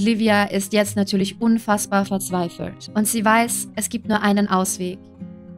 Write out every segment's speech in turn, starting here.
Livia ist jetzt natürlich unfassbar verzweifelt. Und sie weiß, es gibt nur einen Ausweg.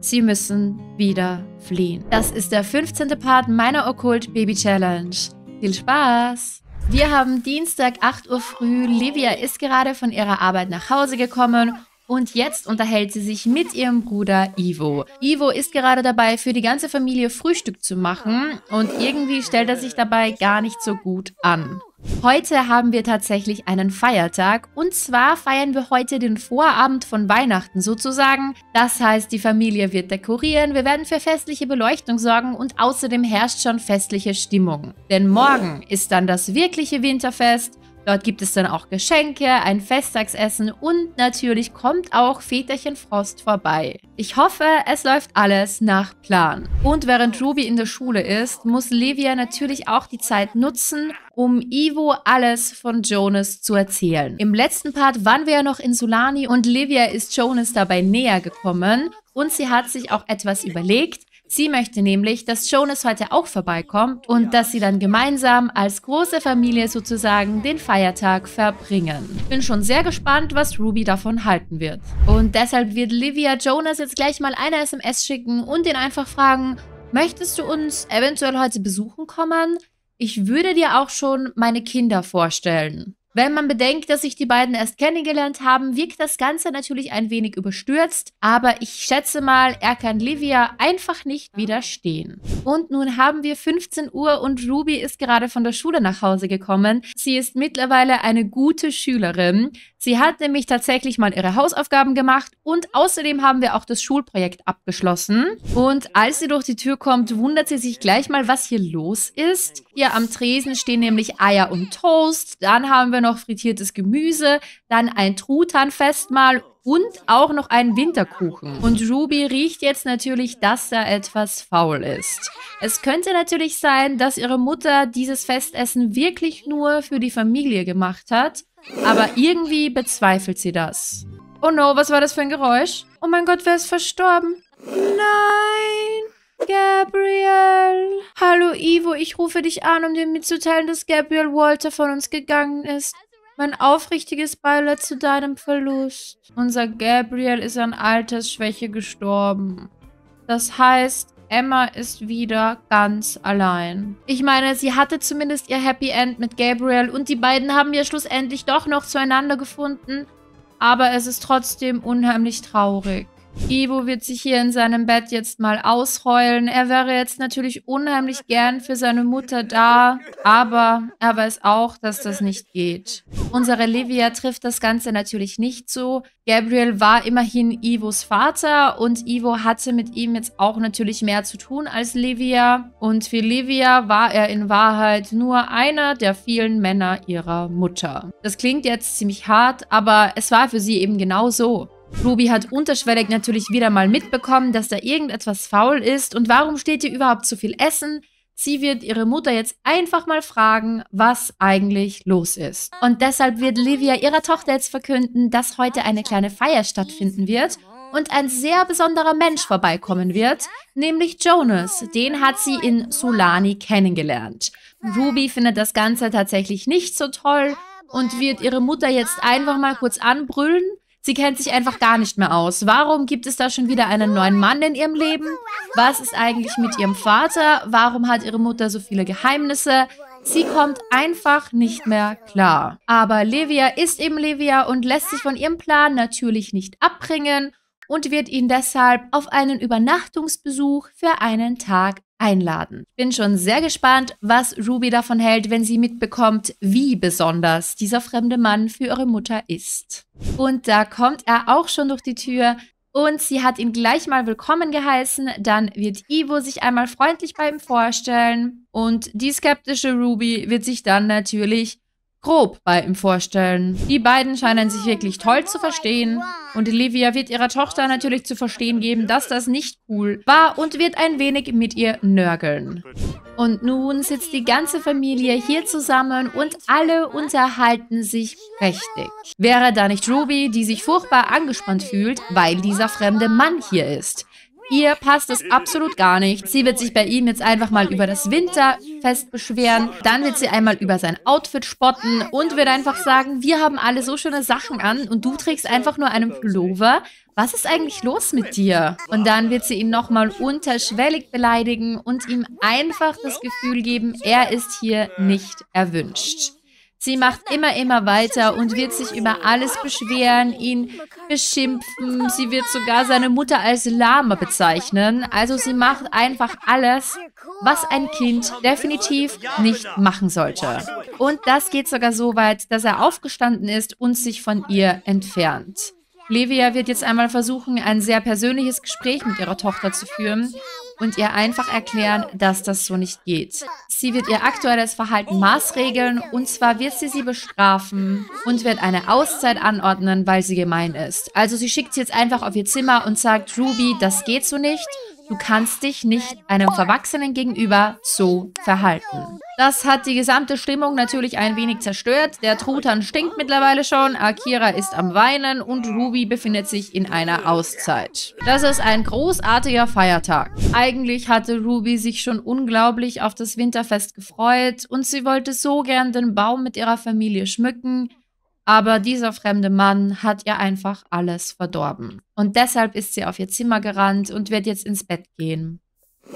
Sie müssen wieder fliehen. Das ist der 15. Part meiner Okkult Baby Challenge. Viel Spaß! Wir haben Dienstag 8 Uhr früh. Livia ist gerade von ihrer Arbeit nach Hause gekommen und jetzt unterhält sie sich mit ihrem Bruder Ivo. Ivo ist gerade dabei, für die ganze Familie Frühstück zu machen und irgendwie stellt er sich dabei gar nicht so gut an. Heute haben wir tatsächlich einen Feiertag und zwar feiern wir heute den Vorabend von Weihnachten sozusagen. Das heißt, die Familie wird dekorieren, wir werden für festliche Beleuchtung sorgen und außerdem herrscht schon festliche Stimmung. Denn morgen ist dann das wirkliche Winterfest Dort gibt es dann auch Geschenke, ein Festtagsessen und natürlich kommt auch Väterchen Frost vorbei. Ich hoffe, es läuft alles nach Plan. Und während Ruby in der Schule ist, muss Livia natürlich auch die Zeit nutzen, um Ivo alles von Jonas zu erzählen. Im letzten Part waren wir ja noch in Solani und Livia ist Jonas dabei näher gekommen und sie hat sich auch etwas überlegt, Sie möchte nämlich, dass Jonas heute auch vorbeikommt und dass sie dann gemeinsam als große Familie sozusagen den Feiertag verbringen. Ich bin schon sehr gespannt, was Ruby davon halten wird. Und deshalb wird Livia Jonas jetzt gleich mal eine SMS schicken und ihn einfach fragen, möchtest du uns eventuell heute besuchen kommen? Ich würde dir auch schon meine Kinder vorstellen. Wenn man bedenkt, dass sich die beiden erst kennengelernt haben, wirkt das Ganze natürlich ein wenig überstürzt, aber ich schätze mal, er kann Livia einfach nicht widerstehen. Und nun haben wir 15 Uhr und Ruby ist gerade von der Schule nach Hause gekommen. Sie ist mittlerweile eine gute Schülerin. Sie hat nämlich tatsächlich mal ihre Hausaufgaben gemacht und außerdem haben wir auch das Schulprojekt abgeschlossen. Und als sie durch die Tür kommt, wundert sie sich gleich mal, was hier los ist. Hier am Tresen stehen nämlich Eier und Toast. Dann haben wir noch frittiertes Gemüse, dann ein Truthahnfestmahl und auch noch einen Winterkuchen. Und Ruby riecht jetzt natürlich, dass da etwas faul ist. Es könnte natürlich sein, dass ihre Mutter dieses Festessen wirklich nur für die Familie gemacht hat aber irgendwie bezweifelt sie das. Oh no, was war das für ein Geräusch? Oh mein Gott, wer ist verstorben? Nein! Gabriel! Hallo Ivo, ich rufe dich an, um dir mitzuteilen, dass Gabriel Walter von uns gegangen ist. Mein aufrichtiges Beileid zu deinem Verlust. Unser Gabriel ist an Altersschwäche gestorben. Das heißt, Emma ist wieder ganz allein. Ich meine, sie hatte zumindest ihr Happy End mit Gabriel und die beiden haben ja schlussendlich doch noch zueinander gefunden. Aber es ist trotzdem unheimlich traurig. Ivo wird sich hier in seinem Bett jetzt mal ausheulen. Er wäre jetzt natürlich unheimlich gern für seine Mutter da, aber er weiß auch, dass das nicht geht. Unsere Livia trifft das Ganze natürlich nicht so. Gabriel war immerhin Ivos Vater und Ivo hatte mit ihm jetzt auch natürlich mehr zu tun als Livia. Und für Livia war er in Wahrheit nur einer der vielen Männer ihrer Mutter. Das klingt jetzt ziemlich hart, aber es war für sie eben genau so. Ruby hat unterschwellig natürlich wieder mal mitbekommen, dass da irgendetwas faul ist und warum steht hier überhaupt so viel Essen? Sie wird ihre Mutter jetzt einfach mal fragen, was eigentlich los ist. Und deshalb wird Livia ihrer Tochter jetzt verkünden, dass heute eine kleine Feier stattfinden wird und ein sehr besonderer Mensch vorbeikommen wird, nämlich Jonas. Den hat sie in Solani kennengelernt. Ruby findet das Ganze tatsächlich nicht so toll und wird ihre Mutter jetzt einfach mal kurz anbrüllen Sie kennt sich einfach gar nicht mehr aus. Warum gibt es da schon wieder einen neuen Mann in ihrem Leben? Was ist eigentlich mit ihrem Vater? Warum hat ihre Mutter so viele Geheimnisse? Sie kommt einfach nicht mehr klar. Aber Livia ist eben Livia und lässt sich von ihrem Plan natürlich nicht abbringen und wird ihn deshalb auf einen Übernachtungsbesuch für einen Tag einladen. Bin schon sehr gespannt, was Ruby davon hält, wenn sie mitbekommt, wie besonders dieser fremde Mann für ihre Mutter ist. Und da kommt er auch schon durch die Tür und sie hat ihn gleich mal willkommen geheißen. Dann wird Ivo sich einmal freundlich bei ihm vorstellen und die skeptische Ruby wird sich dann natürlich grob bei ihm vorstellen. Die beiden scheinen sich wirklich toll zu verstehen und Olivia wird ihrer Tochter natürlich zu verstehen geben, dass das nicht cool war und wird ein wenig mit ihr nörgeln. Und nun sitzt die ganze Familie hier zusammen und alle unterhalten sich prächtig. Wäre da nicht Ruby, die sich furchtbar angespannt fühlt, weil dieser fremde Mann hier ist. Ihr passt es absolut gar nicht. Sie wird sich bei ihm jetzt einfach mal über das Winterfest beschweren. Dann wird sie einmal über sein Outfit spotten und wird einfach sagen, wir haben alle so schöne Sachen an und du trägst einfach nur einen Pullover. Was ist eigentlich los mit dir? Und dann wird sie ihn nochmal unterschwellig beleidigen und ihm einfach das Gefühl geben, er ist hier nicht erwünscht. Sie macht immer, immer weiter und wird sich über alles beschweren, ihn beschimpfen. Sie wird sogar seine Mutter als Lama bezeichnen. Also sie macht einfach alles, was ein Kind definitiv nicht machen sollte. Und das geht sogar so weit, dass er aufgestanden ist und sich von ihr entfernt. Livia wird jetzt einmal versuchen, ein sehr persönliches Gespräch mit ihrer Tochter zu führen und ihr einfach erklären, dass das so nicht geht. Sie wird ihr aktuelles Verhalten maßregeln und zwar wird sie sie bestrafen und wird eine Auszeit anordnen, weil sie gemein ist. Also sie schickt sie jetzt einfach auf ihr Zimmer und sagt, Ruby, das geht so nicht. Du kannst dich nicht einem Verwachsenen gegenüber so verhalten. Das hat die gesamte Stimmung natürlich ein wenig zerstört. Der Truthahn stinkt mittlerweile schon, Akira ist am Weinen und Ruby befindet sich in einer Auszeit. Das ist ein großartiger Feiertag. Eigentlich hatte Ruby sich schon unglaublich auf das Winterfest gefreut und sie wollte so gern den Baum mit ihrer Familie schmücken, aber dieser fremde Mann hat ihr einfach alles verdorben. Und deshalb ist sie auf ihr Zimmer gerannt und wird jetzt ins Bett gehen.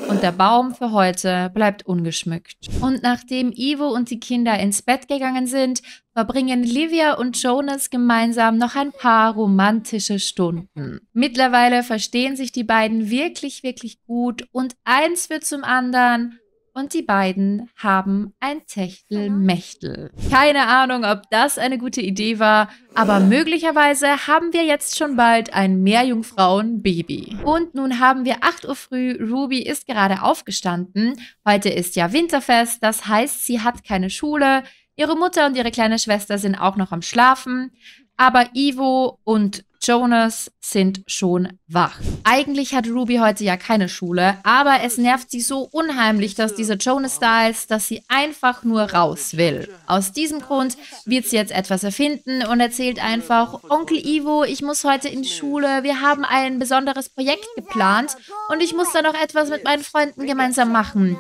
Und der Baum für heute bleibt ungeschmückt. Und nachdem Ivo und die Kinder ins Bett gegangen sind, verbringen Livia und Jonas gemeinsam noch ein paar romantische Stunden. Mittlerweile verstehen sich die beiden wirklich, wirklich gut und eins wird zum anderen und die beiden haben ein Techtelmechtel. Keine Ahnung, ob das eine gute Idee war, aber möglicherweise haben wir jetzt schon bald ein Meerjungfrauen-Baby. Und nun haben wir 8 Uhr früh, Ruby ist gerade aufgestanden. Heute ist ja Winterfest, das heißt, sie hat keine Schule. Ihre Mutter und ihre kleine Schwester sind auch noch am Schlafen. Aber Ivo und Jonas sind schon wach. Eigentlich hat Ruby heute ja keine Schule, aber es nervt sie so unheimlich, dass dieser Jonas da ist, dass sie einfach nur raus will. Aus diesem Grund wird sie jetzt etwas erfinden und erzählt einfach, Onkel Ivo, ich muss heute in die Schule, wir haben ein besonderes Projekt geplant und ich muss da noch etwas mit meinen Freunden gemeinsam machen.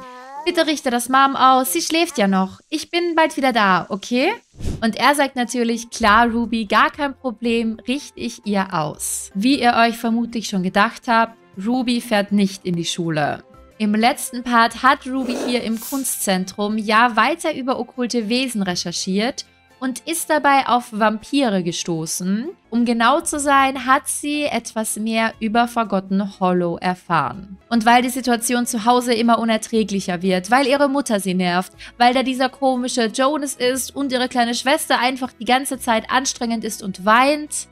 Bitte richte das Mom aus, sie schläft ja noch. Ich bin bald wieder da, okay? Und er sagt natürlich, klar, Ruby, gar kein Problem, richte ich ihr aus. Wie ihr euch vermutlich schon gedacht habt, Ruby fährt nicht in die Schule. Im letzten Part hat Ruby hier im Kunstzentrum ja weiter über okkulte Wesen recherchiert und ist dabei auf Vampire gestoßen. Um genau zu sein, hat sie etwas mehr über Forgotten Hollow erfahren. Und weil die Situation zu Hause immer unerträglicher wird, weil ihre Mutter sie nervt, weil da dieser komische Jonas ist und ihre kleine Schwester einfach die ganze Zeit anstrengend ist und weint,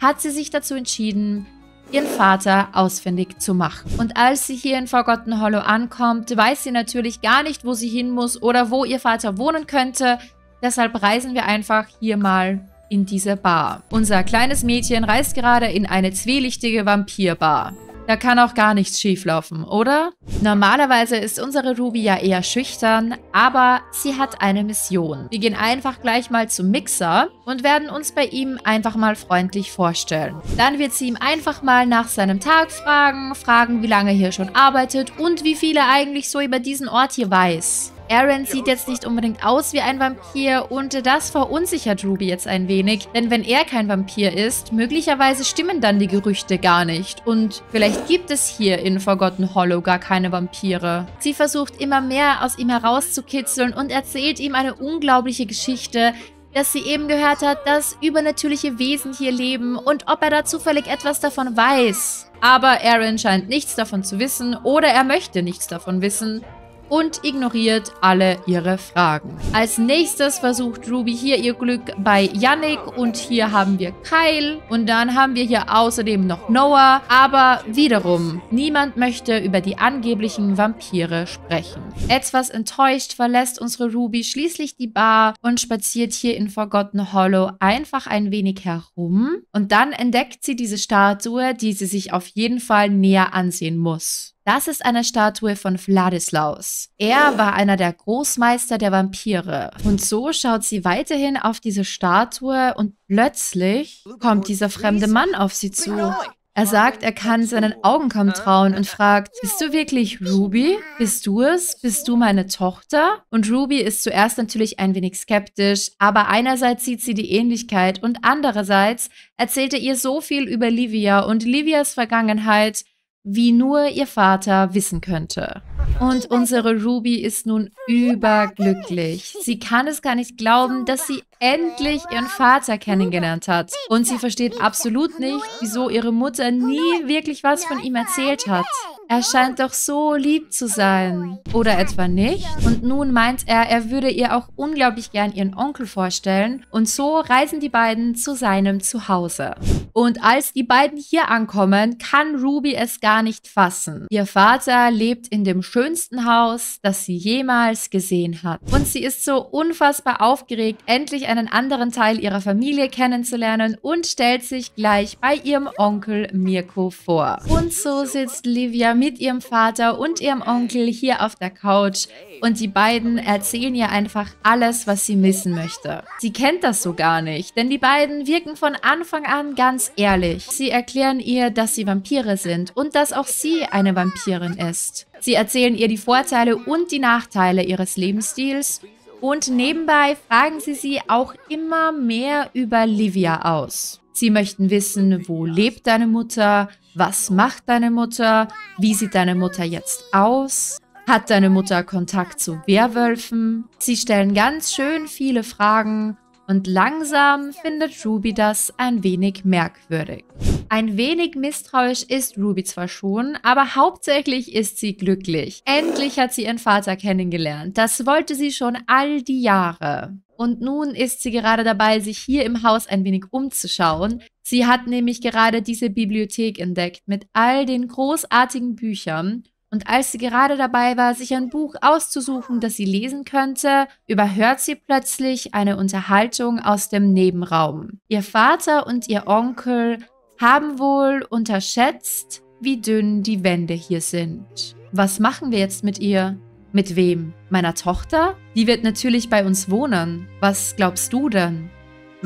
hat sie sich dazu entschieden, ihren Vater ausfindig zu machen. Und als sie hier in Forgotten Hollow ankommt, weiß sie natürlich gar nicht, wo sie hin muss oder wo ihr Vater wohnen könnte, Deshalb reisen wir einfach hier mal in diese Bar. Unser kleines Mädchen reist gerade in eine zwielichtige Vampirbar. Da kann auch gar nichts schieflaufen, oder? Normalerweise ist unsere Ruby ja eher schüchtern, aber sie hat eine Mission. Wir gehen einfach gleich mal zum Mixer und werden uns bei ihm einfach mal freundlich vorstellen. Dann wird sie ihm einfach mal nach seinem Tag fragen, fragen, wie lange er hier schon arbeitet und wie viel er eigentlich so über diesen Ort hier weiß. Aaron sieht jetzt nicht unbedingt aus wie ein Vampir und das verunsichert Ruby jetzt ein wenig, denn wenn er kein Vampir ist, möglicherweise stimmen dann die Gerüchte gar nicht und vielleicht gibt es hier in Forgotten Hollow gar keine Vampire. Sie versucht immer mehr aus ihm herauszukitzeln und erzählt ihm eine unglaubliche Geschichte, dass sie eben gehört hat, dass übernatürliche Wesen hier leben und ob er da zufällig etwas davon weiß. Aber Aaron scheint nichts davon zu wissen oder er möchte nichts davon wissen und ignoriert alle ihre Fragen. Als nächstes versucht Ruby hier ihr Glück bei Yannick und hier haben wir Kyle und dann haben wir hier außerdem noch Noah, aber wiederum, niemand möchte über die angeblichen Vampire sprechen. Etwas enttäuscht verlässt unsere Ruby schließlich die Bar und spaziert hier in Forgotten Hollow einfach ein wenig herum und dann entdeckt sie diese Statue, die sie sich auf jeden Fall näher ansehen muss. Das ist eine Statue von Vladislaus. Er war einer der Großmeister der Vampire. Und so schaut sie weiterhin auf diese Statue und plötzlich kommt dieser fremde Mann auf sie zu. Er sagt, er kann seinen Augen kaum trauen und fragt, bist du wirklich Ruby? Bist du es? Bist du meine Tochter? Und Ruby ist zuerst natürlich ein wenig skeptisch, aber einerseits sieht sie die Ähnlichkeit und andererseits erzählt er ihr so viel über Livia und Livias Vergangenheit, wie nur ihr Vater wissen könnte. Und unsere Ruby ist nun überglücklich. Sie kann es gar nicht glauben, dass sie endlich ihren Vater kennengelernt hat. Und sie versteht absolut nicht, wieso ihre Mutter nie wirklich was von ihm erzählt hat. Er scheint doch so lieb zu sein. Oder etwa nicht? Und nun meint er, er würde ihr auch unglaublich gern ihren Onkel vorstellen. Und so reisen die beiden zu seinem Zuhause. Und als die beiden hier ankommen, kann Ruby es gar nicht fassen. Ihr Vater lebt in dem schönsten Haus, das sie jemals gesehen hat. Und sie ist so unfassbar aufgeregt, endlich einen anderen Teil ihrer Familie kennenzulernen und stellt sich gleich bei ihrem Onkel Mirko vor. Und so sitzt Livia mit ihrem Vater und ihrem Onkel hier auf der Couch und die beiden erzählen ihr einfach alles, was sie wissen möchte. Sie kennt das so gar nicht, denn die beiden wirken von Anfang an ganz ehrlich. Sie erklären ihr, dass sie Vampire sind und dass auch sie eine Vampirin ist. Sie erzählen ihr die Vorteile und die Nachteile ihres Lebensstils und nebenbei fragen sie sie auch immer mehr über Livia aus. Sie möchten wissen, wo lebt deine Mutter, was macht deine Mutter, wie sieht deine Mutter jetzt aus, hat deine Mutter Kontakt zu Werwölfen? Sie stellen ganz schön viele Fragen und langsam findet Ruby das ein wenig merkwürdig. Ein wenig misstrauisch ist Ruby zwar schon, aber hauptsächlich ist sie glücklich. Endlich hat sie ihren Vater kennengelernt. Das wollte sie schon all die Jahre. Und nun ist sie gerade dabei, sich hier im Haus ein wenig umzuschauen. Sie hat nämlich gerade diese Bibliothek entdeckt mit all den großartigen Büchern und als sie gerade dabei war, sich ein Buch auszusuchen, das sie lesen könnte, überhört sie plötzlich eine Unterhaltung aus dem Nebenraum. Ihr Vater und ihr Onkel haben wohl unterschätzt, wie dünn die Wände hier sind. Was machen wir jetzt mit ihr? Mit wem? Meiner Tochter? Die wird natürlich bei uns wohnen. Was glaubst du denn?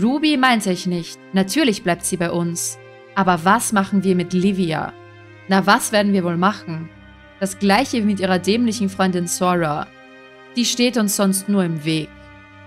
Ruby meinte ich nicht. Natürlich bleibt sie bei uns. Aber was machen wir mit Livia? Na, was werden wir wohl machen? Das gleiche wie mit ihrer dämlichen Freundin Sora. Die steht uns sonst nur im Weg.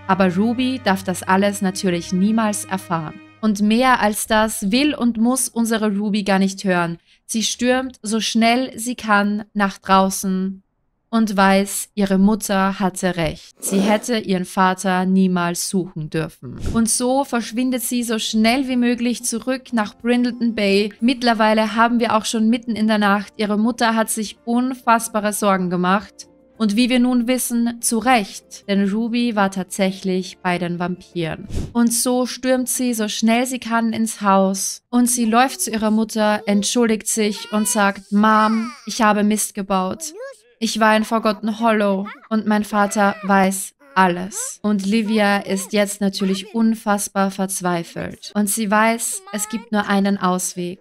Aber Ruby darf das alles natürlich niemals erfahren. Und mehr als das will und muss unsere Ruby gar nicht hören. Sie stürmt so schnell sie kann nach draußen und weiß, ihre Mutter hatte recht. Sie hätte ihren Vater niemals suchen dürfen. Und so verschwindet sie so schnell wie möglich zurück nach Brindleton Bay. Mittlerweile haben wir auch schon mitten in der Nacht. Ihre Mutter hat sich unfassbare Sorgen gemacht. Und wie wir nun wissen, zu Recht, denn Ruby war tatsächlich bei den Vampiren. Und so stürmt sie so schnell sie kann ins Haus und sie läuft zu ihrer Mutter, entschuldigt sich und sagt, Mom, ich habe Mist gebaut. Ich war in Forgotten Hollow und mein Vater weiß alles. Und Livia ist jetzt natürlich unfassbar verzweifelt. Und sie weiß, es gibt nur einen Ausweg.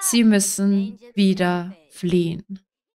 Sie müssen wieder fliehen.